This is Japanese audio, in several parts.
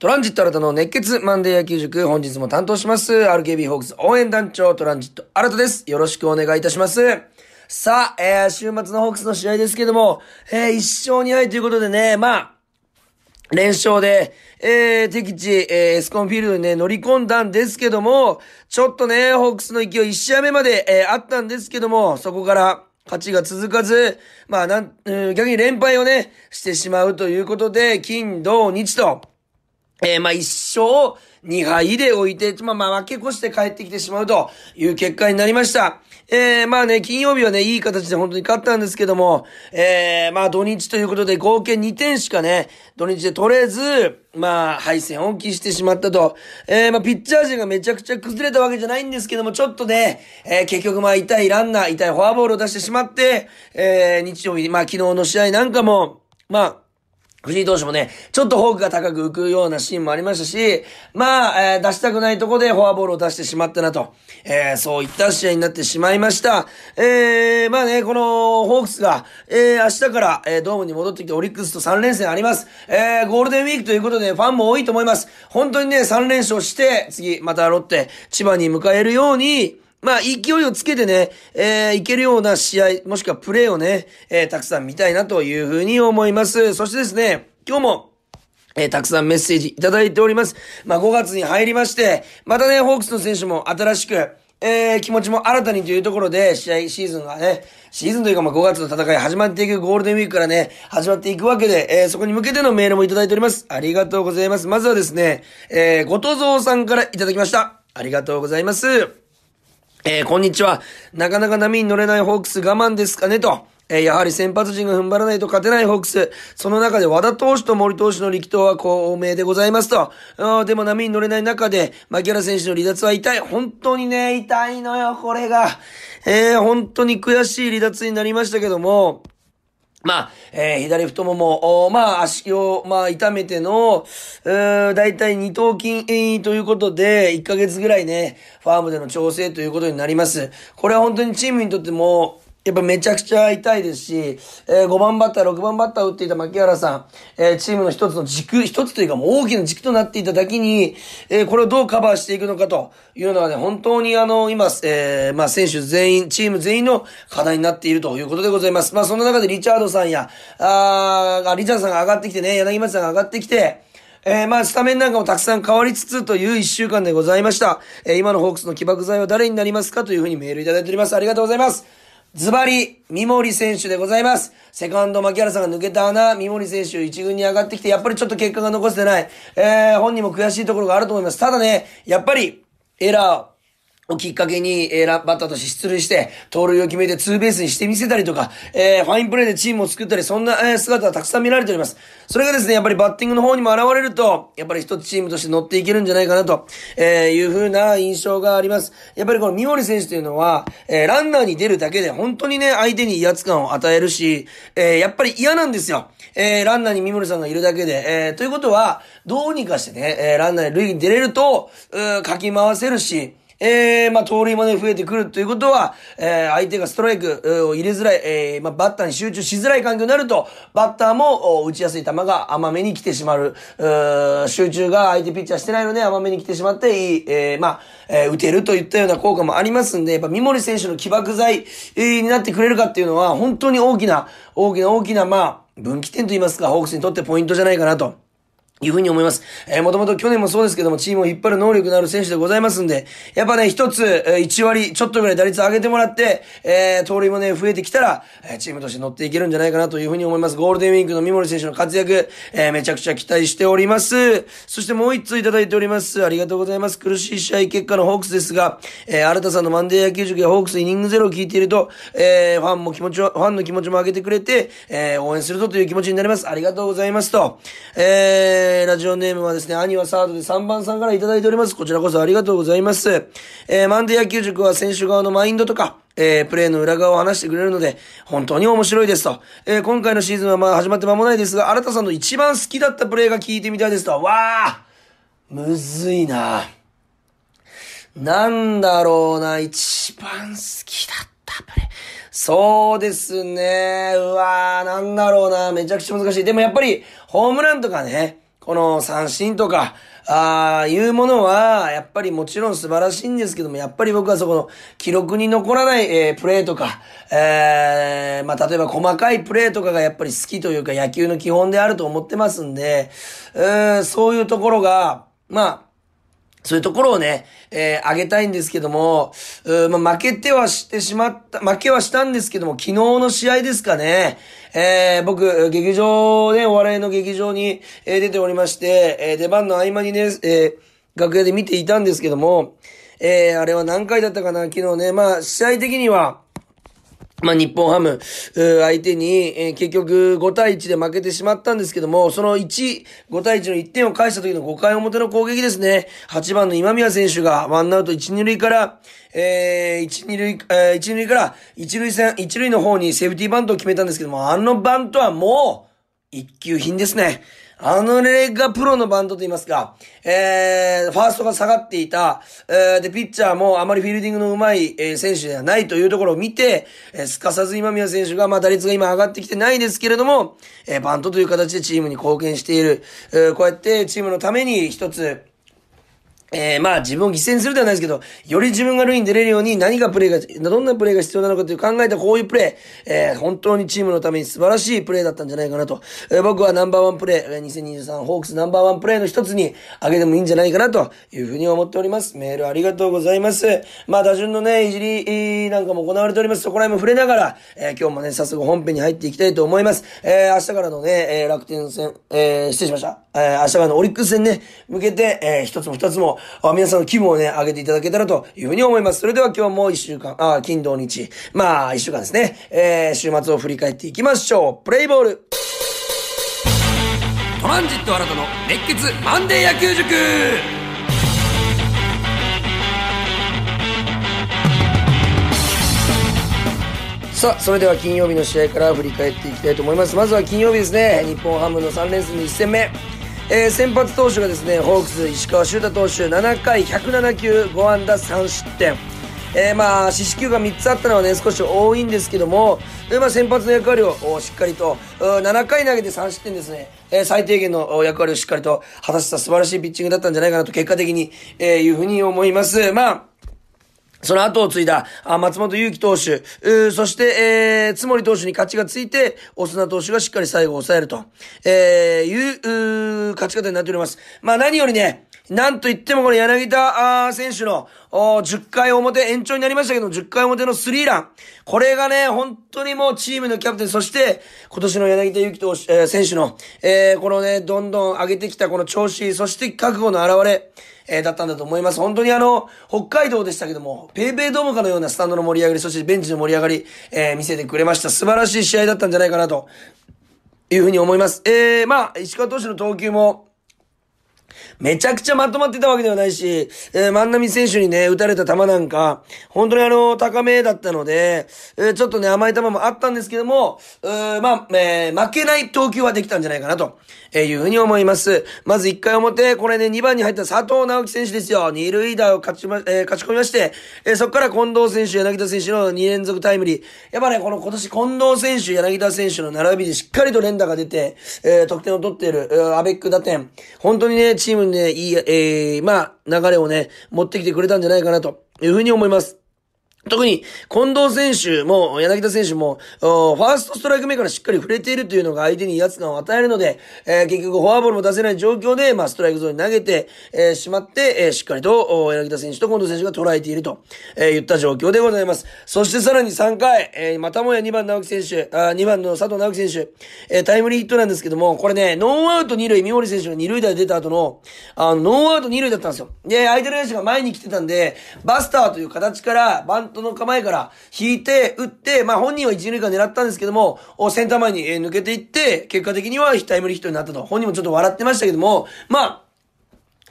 トランジット新たの熱血マンデー野球塾、本日も担当します。RKB ホークス応援団長トランジット新たです。よろしくお願いいたします。さあ、えー、週末のホークスの試合ですけども、えー、一勝二敗ということでね、まあ、連勝で、えー、敵地、えー、エスコンフィールドにね、乗り込んだんですけども、ちょっとね、ホークスの勢い1試合目まで、えー、あったんですけども、そこから、勝ちが続かず、まあ、なん、うん、逆に連敗をね、してしまうということで、金、土、日と、えー、まあ、一勝二敗で置いて、まあ、まあ、負け越して帰ってきてしまうという結果になりました。えー、まあね、金曜日はね、いい形で本当に勝ったんですけども、えー、まあ、土日ということで合計2点しかね、土日で取れず、まあ、敗戦を喫してしまったと。えー、まあ、ピッチャー陣がめちゃくちゃ崩れたわけじゃないんですけども、ちょっとね、えー、結局まあ、痛いランナー、痛いフォアボールを出してしまって、えー、日曜日、まあ、昨日の試合なんかも、まあ、藤井投手もね、ちょっとフォークが高く浮くようなシーンもありましたし、まあ、えー出したくないとこでフォアボールを出してしまったなと、えーそういった試合になってしまいました。えーまあね、このホークスが、えー明日から、えードームに戻ってきてオリックスと3連戦あります。えーゴールデンウィークということでファンも多いと思います。本当にね、3連勝して、次、またロッテ、千葉に迎えるように、まあ、勢いをつけてね、えー、いけるような試合、もしくはプレーをね、えー、たくさん見たいなというふうに思います。そしてですね、今日も、えーたくさんメッセージいただいております。まあ、5月に入りまして、またね、ホークスの選手も新しく、えー、気持ちも新たにというところで、試合、シーズンがね、シーズンというか、まあ、5月の戦い始まっていくゴールデンウィークからね、始まっていくわけで、えー、そこに向けてのメールもいただいております。ありがとうございます。まずはですね、えー、ごとぞうさんからいただきました。ありがとうございます。えー、こんにちは。なかなか波に乗れないホークス我慢ですかねと。えー、やはり先発陣が踏ん張らないと勝てないホークス。その中で和田投手と森投手の力投は高名でございますと。あでも波に乗れない中で、牧原選手の離脱は痛い。本当にね、痛いのよ、これが。えー、本当に悔しい離脱になりましたけども、まあ、えー左太もも、おまあ、足を、まあ、痛めての、うーだいたい二頭筋、えーということで、一ヶ月ぐらいね、ファームでの調整ということになります。これは本当にチームにとっても、やっぱめちゃくちゃ痛いですし、えー5番バッター、6番バッターを打っていた牧原さん、えーチームの一つの軸、一つというかもう大きな軸となっていただけに、えーこれをどうカバーしていくのかというのはね、本当にあの、今、えーまあ選手全員、チーム全員の課題になっているということでございます。まあその中でリチャードさんや、あリチャードさんが上がってきてね、柳町さんが上がってきて、えー、まあ、スタメンなんかもたくさん変わりつつという一週間でございました。えー今のホークスの起爆剤は誰になりますかというふうにメールいただいております。ありがとうございます。ズバリ、三森選手でございます。セカンド、牧原さんが抜けた穴、三森選手一軍に上がってきて、やっぱりちょっと結果が残せてない。えー、本人も悔しいところがあると思います。ただね、やっぱり、エラー、をきっかけに、えー、ラバッターとして出塁して、盗塁を決めてツーベースにしてみせたりとか、えー、ファインプレーでチームを作ったり、そんな、えー姿はたくさん見られております。それがですね、やっぱりバッティングの方にも現れると、やっぱり一つチームとして乗っていけるんじゃないかなと、えー、いう風な印象があります。やっぱりこの三森選手というのは、えー、ランナーに出るだけで本当にね、相手に威圧感を与えるし、えー、やっぱり嫌なんですよ。えー、ランナーに三森さんがいるだけで、えー、ということは、どうにかしてね、えー、ランナーに塁に出れると、うかき回せるし、えー、まあ、盗塁もね、増えてくるということは、えー、相手がストライクを入れづらい、えー、まあ、バッターに集中しづらい環境になると、バッターも打ちやすい球が甘めに来てしまう。う集中が相手ピッチャーしてないので甘めに来てしまって、いい、えー、まあ、えー打てるといったような効果もありますんで、やっぱ三森選手の起爆剤、になってくれるかっていうのは、本当に大きな、大きな大きな、まあ、分岐点と言いますか、ホークスにとってポイントじゃないかなと。いうふうに思います。えー、もともと去年もそうですけども、チームを引っ張る能力のある選手でございますんで、やっぱね、一つ、えー、1割、ちょっとぐらい打率上げてもらって、えー、盗塁もね、増えてきたら、えー、チームとして乗っていけるんじゃないかなというふうに思います。ゴールデンウィークの三森選手の活躍、えー、めちゃくちゃ期待しております。そしてもう一通いただいております。ありがとうございます。苦しい試合結果のホークスですが、えー、新田さんのマンデー野球塾やホークスイニングゼロを聞いていると、えー、ファンも気持ちを、ファンの気持ちも上げてくれて、えー、応援するぞという気持ちになります。ありがとうございますと。えー、ラジオネームはですね、兄はサードで3番さんからいただいております。こちらこそありがとうございます。えー、マンデー野球塾は選手側のマインドとか、えー、プレーの裏側を話してくれるので、本当に面白いですと。えー、今回のシーズンはまあ始まって間もないですが、新田さんの一番好きだったプレーが聞いてみたいですと。わあむずいななんだろうな、一番好きだったプレー。そうですね。うわーなんだろうな。めちゃくちゃ難しい。でもやっぱり、ホームランとかね、この三振とか、ああ、いうものは、やっぱりもちろん素晴らしいんですけども、やっぱり僕はそこの記録に残らない、えー、プレーとか、えー、まあ、例えば細かいプレーとかがやっぱり好きというか野球の基本であると思ってますんで、えー、そういうところが、まあ、そういうところをね、えー、上げたいんですけども、うまあ、負けてはしてしまった、負けはしたんですけども、昨日の試合ですかね、えー、僕、劇場ね、お笑いの劇場に、えー、出ておりまして、えー、出番の合間にね、えー、楽屋で見ていたんですけども、えー、あれは何回だったかな、昨日ね、まあ、試合的には、まあ、日本ハム、相手に、えー、結局5対1で負けてしまったんですけども、その1、5対1の1点を返した時の5回表の攻撃ですね。8番の今宮選手がワンアウト1、2塁から、えー、1、2塁、えー、1、2塁から1塁線、1塁の方にセーフティーバントを決めたんですけども、あのバントはもう、一級品ですね。あの例がプロのバンドと言いますか、えー、ファーストが下がっていた、えー、で、ピッチャーもあまりフィールディングの上手い、えー、選手ではないというところを見て、えー、すかさず今宮選手が、まあ、打率が今上がってきてないですけれども、えー、バントという形でチームに貢献している、えー、こうやってチームのために一つ、えー、まあ自分を犠牲にするではないですけど、より自分が塁に出れるように何がプレーが、どんなプレーが必要なのかという考えたこういうプレー、えー、本当にチームのために素晴らしいプレーだったんじゃないかなと。えー、僕はナンバーワンプレー、2023ホークスナンバーワンプレーの一つに挙げてもいいんじゃないかなというふうに思っております。メールありがとうございます。まあ打順のね、いじりなんかも行われております。そこら辺も触れながら、えー、今日もね、早速本編に入っていきたいと思います。えー、明日からのね、えー、楽天戦、えー、失礼しました。えー、明日からのオリックス戦ね、向けて、えー、一つも二つも、皆さんの気分をね、上げていただけたらというふうに思います。それでは今日も一週間、あ、金土日、まあ、一週間ですね、えー、週末を振り返っていきましょう。プレイボール。トランジット新たの熱血マンデー野球塾さあ、それでは金曜日の試合から振り返っていきたいと思います。まずは金曜日ですね、日本ハムの3連戦の1戦目。えー、先発投手がですね、ホークス石川修太投手、7回107球、5安打3失点。えー、まあ、四死球が3つあったのはね、少し多いんですけども、え、まあ、先発の役割をしっかりと、7回投げて3失点ですね、えー、最低限の役割をしっかりと果たした素晴らしいピッチングだったんじゃないかなと、結果的に、えー、いうふうに思います。まあ、その後を継いだ、あ松本祐樹投手、そして、えー、つもり投手に勝ちがついて、オスナ投手がしっかり最後を抑えると、えー、いう、勝ち方になっております。まあ何よりね、なんと言ってもこの柳田選手の10回表、延長になりましたけど、10回表のスリーラン。これがね、本当にもうチームのキャプテン、そして今年の柳田祐樹投手、えー、選手の、えー、このね、どんどん上げてきたこの調子、そして覚悟の表れ、えー、だったんだと思います。本当にあの、北海道でしたけども、ペイペイドームかのようなスタンドの盛り上がり、そしてベンチの盛り上がり、えー、見せてくれました。素晴らしい試合だったんじゃないかなと、いうふうに思います。えー、まあ、石川投手の投球も、めちゃくちゃまとまってたわけではないし、えー、万波選手にね、打たれた球なんか、本当にあの、高めだったので、えー、ちょっとね、甘い球もあったんですけども、うーまあ、えー、負けない投球はできたんじゃないかなと、えいうふうに思います。まず1回表、これね、2番に入った佐藤直樹選手ですよ。二塁打を勝ちま、えー、勝ち込みまして、えー、そこから近藤選手、柳田選手の2連続タイムリー。やっぱね、この今年近藤選手、柳田選手の並びでしっかりと連打が出て、えー、得点を取っている、えー、アベック打点。本当にね、チームにね、いい、えー、まあ、流れをね、持ってきてくれたんじゃないかなというふうに思います。特に、近藤選手も、柳田選手も、ファーストストライク目からしっかり触れているというのが相手に威圧感を与えるので、えー、結局フォアボールも出せない状況で、まあ、ストライクゾーンに投げて、えー、しまって、えー、しっかりと、柳田選手と近藤選手が捉えていると、えー、言った状況でございます。そしてさらに3回、えー、またもや2番直樹選手、あ2番の佐藤直樹選手、えー、タイムリーヒットなんですけども、これね、ノーアウト2塁、三森選手の2塁打で出た後の、あの、ノーアウト2塁だったんですよ。で、相手の選手が前に来てたんで、バスターという形から、バントの構えから、引いて、打って、まあ本人は一二塁間狙ったんですけども、センター前に抜けていって、結果的にはタイムリーヒットになったと。本人もちょっと笑ってましたけども、まあ、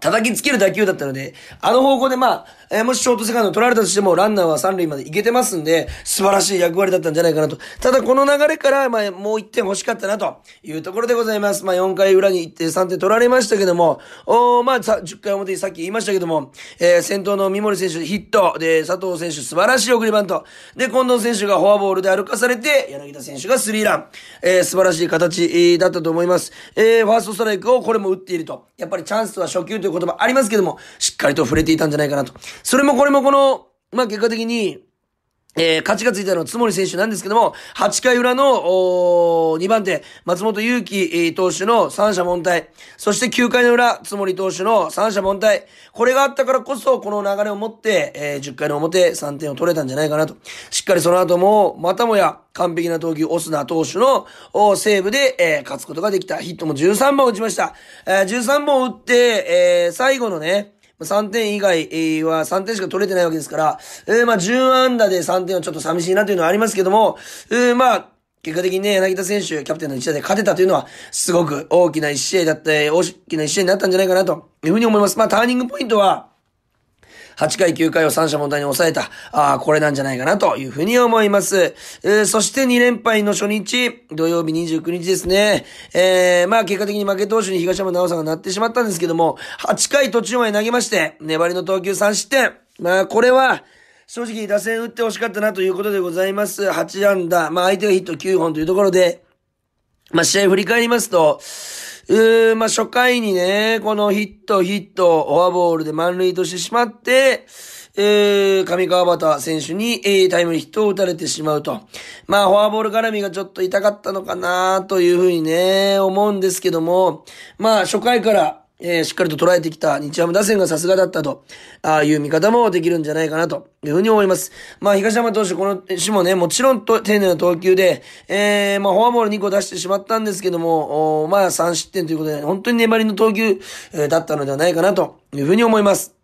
叩きつける打球だったので、あの方向でまあ、えー、もしショートセカンド取られたとしても、ランナーは三塁まで行けてますんで、素晴らしい役割だったんじゃないかなと。ただこの流れから、まあ、もう1点欲しかったなというところでございます。まあ、4回裏に行って3点取られましたけども、おまあ、さ、10回表にさっき言いましたけども、えー、先頭の三森選手ヒット、で、佐藤選手素晴らしい送りバント、で、近藤選手がフォアボールで歩かされて、柳田選手がスリーラン、えー、素晴らしい形、だったと思います。えー、ファーストストライクをこれも打っていると。やっぱりチャンスは初球という言葉ありますけども、しっかりと触れていたんじゃないかなと。それもこれもこの、まあ、結果的に、えー、勝ちがついたのは津森選手なんですけども、8回裏の、お2番手、松本祐樹、えー、投手の三者凡退。そして9回の裏、津森投手の三者凡退。これがあったからこそ、この流れを持って、えー、10回の表、3点を取れたんじゃないかなと。しっかりその後も、またもや、完璧な投球、オスナ投手の、セーブで、えー、勝つことができた。ヒットも13本打ちました。えー、13本打って、えー、最後のね、3点以外は3点しか取れてないわけですから、えー、まあ、10安打で3点はちょっと寂しいなというのはありますけども、えー、まあ、結果的にね、柳田選手、キャプテンの一打で勝てたというのは、すごく大きな一試合だった、大きな一試合になったんじゃないかなというふうに思います。まあ、ターニングポイントは、8回9回を三者問題に抑えた、ああ、これなんじゃないかなというふうに思います。えー、そして2連敗の初日、土曜日29日ですね。えー、まあ結果的に負け投手に東山直さんがなってしまったんですけども、8回途中まで投げまして、粘りの投球3失点。まあこれは、正直打線打ってほしかったなということでございます。8安打、まあ相手がヒット9本というところで、まあ試合振り返りますと、うーまあ、初回にね、このヒット、ヒット、フォアボールで満塁としてしまって、えー、上川端選手に、えー、タイムリーヒットを打たれてしまうと。まあ、フォアボール絡みがちょっと痛かったのかなというふうにね、思うんですけども、まあ、初回から、えー、しっかりと捉えてきた日ハム打線がさすがだったと、ああいう見方もできるんじゃないかなというふうに思います。まあ、東山投手、この種もね、もちろんと丁寧な投球で、えー、まあ、フォアボール2個出してしまったんですけども、おまあ、3失点ということで、本当に粘りの投球、えー、だったのではないかなというふうに思います。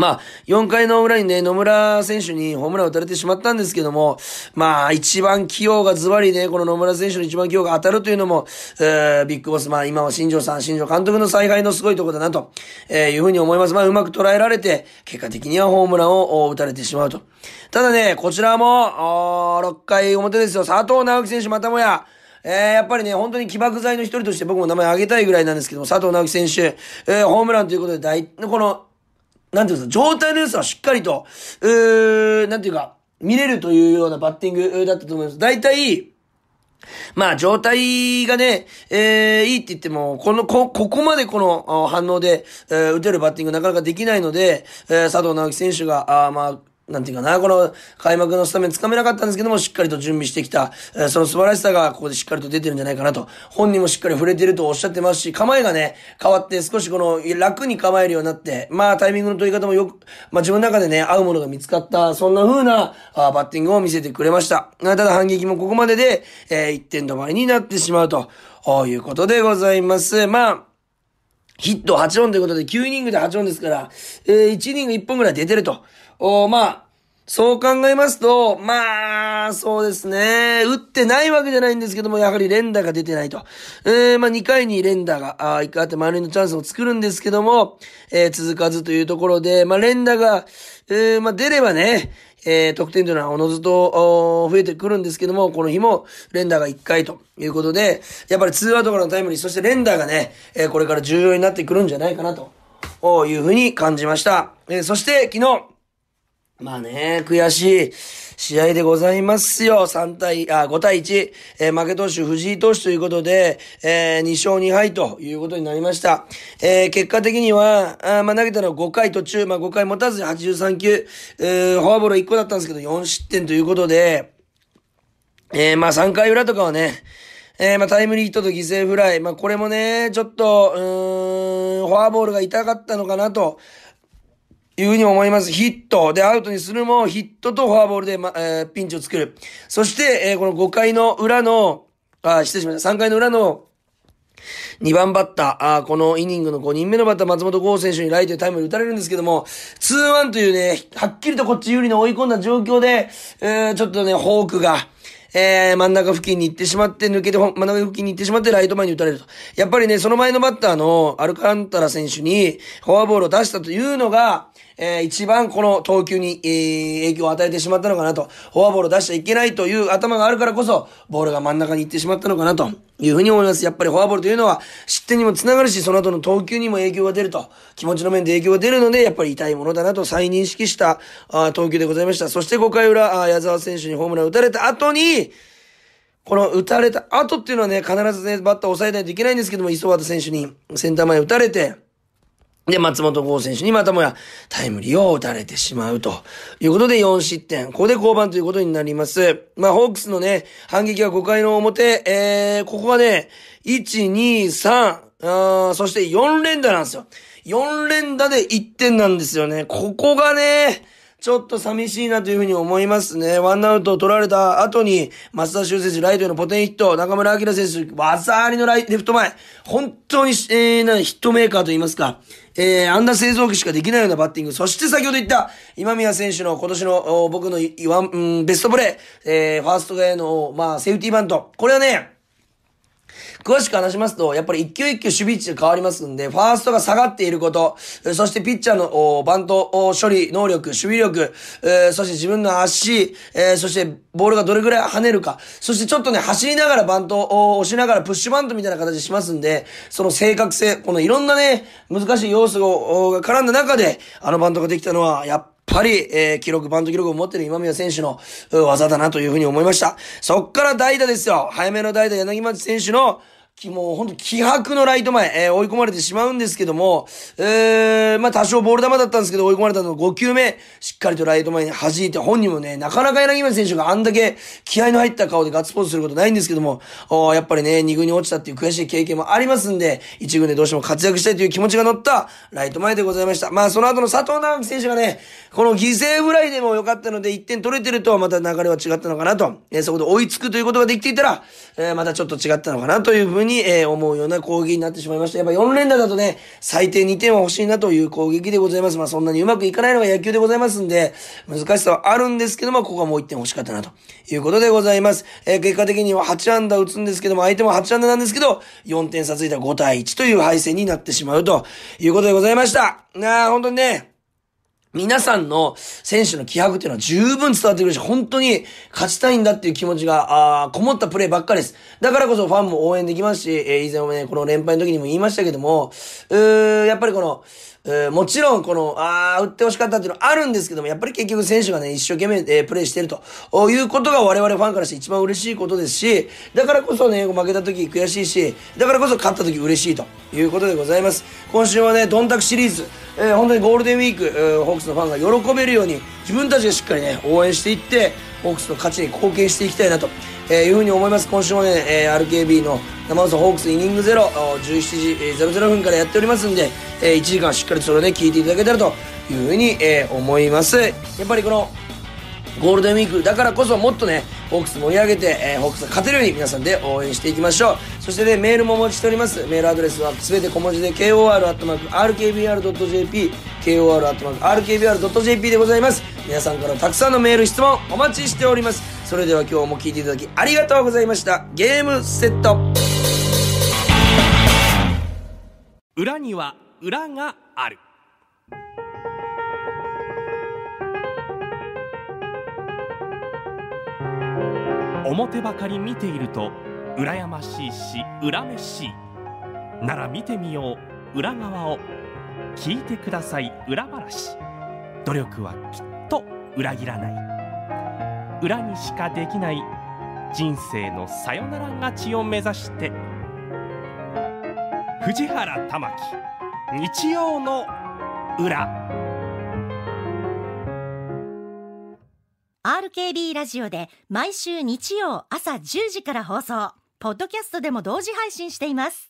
まあ、4回の裏にね、野村選手にホームラン打たれてしまったんですけども、まあ、一番起用がズバリね、この野村選手の一番起用が当たるというのも、えー、ビッグボス、まあ今は新庄さん、新庄監督の采配のすごいところだなと、えー、いうふうに思います。まあ、うまく捉えられて、結果的にはホームランを打たれてしまうと。ただね、こちらも、お6回表ですよ、佐藤直樹選手またもや、えー、やっぱりね、本当に起爆剤の一人として僕も名前挙げたいぐらいなんですけども、佐藤直樹選手、えー、ホームランということで大、この、なんていうんですか、状態の良さはしっかりと、うー、なんていうか、見れるというようなバッティングだったと思います。大体、まあ、状態がね、えー、いいって言っても、この、こ、ここまでこの反応で、えー、打てるバッティングなかなかできないので、えー、佐藤直樹選手が、あまあ、なんていうかな、この開幕のスタメンつかめなかったんですけども、しっかりと準備してきた、えー、その素晴らしさがここでしっかりと出てるんじゃないかなと。本人もしっかり触れてるとおっしゃってますし、構えがね、変わって少しこの楽に構えるようになって、まあタイミングの取り方もよく、まあ自分の中でね、合うものが見つかった、そんな風なあバッティングを見せてくれました。ただ反撃もここまでで、えー、1点止まりになってしまうと、いうことでございます。まあ、ヒット8本ということで、9イニングで8本ですから、えー、1イニング1本ぐらい出てると。おまあ、そう考えますと、まあ、そうですね。打ってないわけじゃないんですけども、やはり連打が出てないと。えー、まあ2回に連打が、あ1回あって満塁のチャンスを作るんですけども、えー、続かずというところで、まあ連打が、えー、まあ出ればね、えー、得点というのはおのずと増えてくるんですけども、この日も連打が1回ということで、やっぱり2アウトからのタイムリー、そして連打がね、えー、これから重要になってくるんじゃないかなと、いうふうに感じました。えー、そして昨日、まあね、悔しい試合でございますよ。3対、あ、5対1。えー、負け投手藤井投手ということで、えー、2勝2敗ということになりました。えー、結果的には、あまあ投げたのは5回途中、まあ5回持たずに83球、えー、フォアボール1個だったんですけど、4失点ということで、えー、まあ3回裏とかはね、えー、まあ、タイムリーヒットと犠牲フライ。まあ、これもね、ちょっと、うーん、フォアボールが痛かったのかなと、いうふうに思います。ヒットでアウトにするもヒットとフォアボールで、ま、えー、ピンチを作る。そして、えー、この5回の裏の、あ、失礼しました。3回の裏の2番バッター、あこのイニングの5人目のバッター、松本剛選手にライトでタイムで打たれるんですけども、2-1というね、はっきりとこっち有利に追い込んだ状況で、えー、ちょっとね、ホークが、えー、真ん中付近に行ってしまって、抜けて真ん中付近に行ってしまって、ライト前に打たれると。やっぱりね、その前のバッターのアルカンタラ選手にフォアボールを出したというのが、えー、一番この投球に、えー、影響を与えてしまったのかなと。フォアボールを出しちゃいけないという頭があるからこそ、ボールが真ん中に行ってしまったのかなというふうに思います。やっぱりフォアボールというのは失点にもつながるし、その後の投球にも影響が出ると。気持ちの面で影響が出るので、やっぱり痛いものだなと再認識したあ投球でございました。そして5回裏、あ矢沢選手にホームラン打たれた後に、この打たれた後っていうのはね、必ずね、バッターを抑えないといけないんですけども、磯畑選手にセンター前打たれて、で、松本剛選手にまたもやタイムリーを打たれてしまうということで4失点。ここで降板ということになります。まあ、ホークスのね、反撃は5回の表、えー、ここはね、1、2、3、あそして4連打なんですよ。4連打で1点なんですよね。ここがね、ちょっと寂しいなというふうに思いますね。ワンアウトを取られた後に、松田修選手ライトへのポテンヒット、中村明選手、技ありのライレフト前、本当に、えー、な、ヒットメーカーと言いますか、えー、あんな製造機しかできないようなバッティング、そして先ほど言った、今宮選手の今年の僕のワン、うん、ベストプレー、えー、ファーストへの、まあ、セーフティーバント。これはね、詳しく話しますと、やっぱり一球一球守備位置が変わりますんで、ファーストが下がっていること、そしてピッチャーのバント処理能力、守備力、そして自分の足、そしてボールがどれぐらい跳ねるか、そしてちょっとね、走りながらバントを押しながらプッシュバントみたいな形しますんで、その正確性、このいろんなね、難しい要素が絡んだ中で、あのバントができたのは、やっぱり、えー、記録、バント記録を持ってる今宮選手の技だなというふうに思いました。そっから代打ですよ。早めの代打、柳町選手のもうほんと気迫のライト前、えー、追い込まれてしまうんですけども、えー、まあ多少ボール球だったんですけど追い込まれたの5球目、しっかりとライト前に弾いて、本人もね、なかなか柳町選手があんだけ気合の入った顔でガッツポーズすることないんですけども、おやっぱりね、2軍に落ちたっていう悔しい経験もありますんで、1軍でどうしても活躍したいという気持ちが乗ったライト前でございました。まあその後の佐藤直樹選手がね、この犠牲フライでも良かったので1点取れてるとまた流れは違ったのかなと、えー、そこで追いつくということができていたら、えー、またちょっと違ったのかなというふうに、えー、思うような攻撃になってしまいました。やっぱ4連打だとね、最低2点は欲しいなという攻撃でございます。まあそんなにうまくいかないのが野球でございますんで、難しさはあるんですけども、ここはもう1点欲しかったなということでございます。えー、結果的には8安打打つんですけども、相手も8安打なんですけど、4点差ついた5対1という敗戦になってしまうということでございました。なあ、本当にね、皆さんの選手の気迫っていうのは十分伝わってくるし、本当に勝ちたいんだっていう気持ちが、あこもったプレーばっかりです。だからこそファンも応援できますし、えー、以前もね、この連敗の時にも言いましたけども、うーやっぱりこの、えー、もちろん、この、ああ、打ってほしかったっていうのはあるんですけども、やっぱり結局選手がね、一生懸命、えー、プレイしてるということが我々ファンからして一番嬉しいことですし、だからこそね、負けた時悔しいし、だからこそ勝った時嬉しいということでございます。今週はね、ドンタクシリーズ、えー、本当にゴールデンウィーク、えー、ークスのファンが喜べるように、自分たちがしっかりね、応援していって、ホークスの勝ちに貢献していきたいなと、えー、いうふうに思います。今週もね、えー、RKB の生放送ホークスイニングゼロ、17時00分からやっておりますんで、えー、1時間しっかりそれをね、聞いていただけたらというふうに、えー、思います。やっぱりこの、ゴールデンウィークだからこそもっとね、ホークス盛り上げて、えー、ホークスが勝てるように皆さんで応援していきましょう。そしてね、メールもお待ちしております。メールアドレスはすべて小文字で kor.rkbr.jp、kor.rkbr.jp でございます。皆さんからたくさんのメール、質問お待ちしております。それでは今日も聞いていただきありがとうございました。ゲームセット。裏には裏がある。表ばかり見ていると羨ましいし恨めしい。なら見てみよう。裏側を。聞いてください。裏話。努力はきっと裏切らない。裏にしかできない人生のさよなら勝ちを目指して。藤原玉樹。日曜の裏。RKB ラジオで毎週日曜朝10時から放送。ポッドキャストでも同時配信しています。